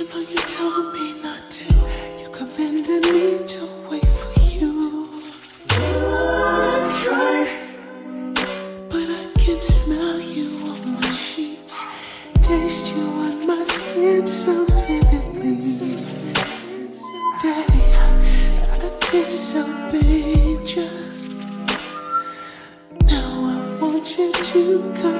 Even you tell me not to, you commanded me to wait for you. I but I can smell you on my sheets, taste you on my skin so vividly. Daddy, I disobeyed you. Now I want you to come.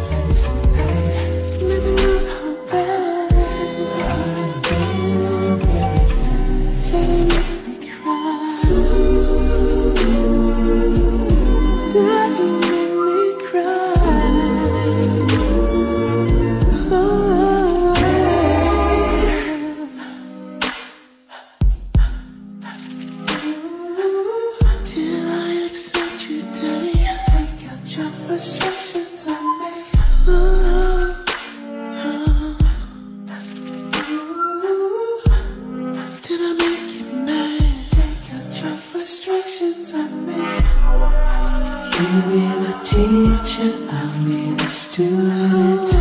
Distractions on me. Did I make you mad? Take out your frustrations on me You mean a teacher, I mean a student